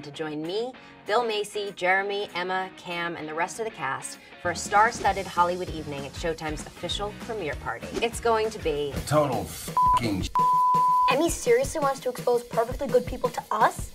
to join me, Bill Macy, Jeremy, Emma, Cam, and the rest of the cast for a star studded Hollywood evening at Showtime's official premiere party. It's going to be a Total fucking Emmy seriously wants to expose perfectly good people to us?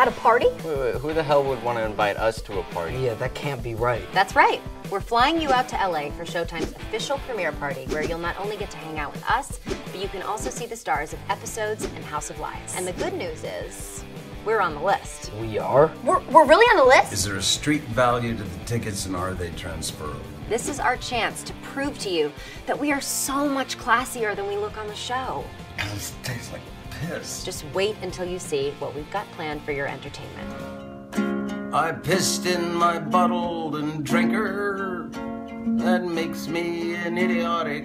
At a party? Wait, wait, who the hell would want to invite us to a party? Yeah, that can't be right. That's right. We're flying you out to LA for Showtime's official premiere party, where you'll not only get to hang out with us, but you can also see the stars of episodes and House of Lies. And the good news is, we're on the list. We are? We're, we're really on the list? Is there a street value to the tickets and are they transferable? This is our chance to prove to you that we are so much classier than we look on the show. This tastes like piss. Just wait until you see what we've got planned for your entertainment. I pissed in my bottled and drinker. That makes me an idiotic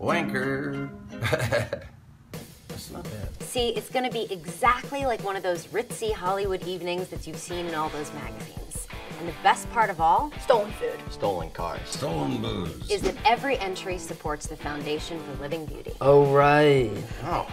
wanker. That's. See, it's going to be exactly like one of those ritzy Hollywood evenings that you've seen in all those magazines. And the best part of all Stolen food. Stolen cars. Stolen booze. is that every entry supports the Foundation for Living Beauty. Oh, right. Oh,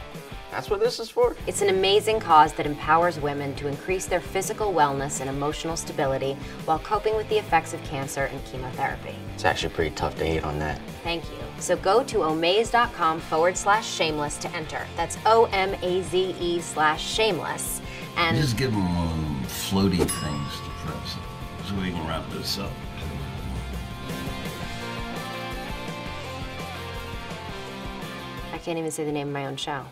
that's what this is for? It's an amazing cause that empowers women to increase their physical wellness and emotional stability while coping with the effects of cancer and chemotherapy. It's actually pretty tough to hate on that. Thank you. So go to omaze.com forward slash shameless to enter. That's O M A Z E slash shameless. And Just give them one of them um, floaty things to press so we can wrap this up. I can't even say the name of my own show.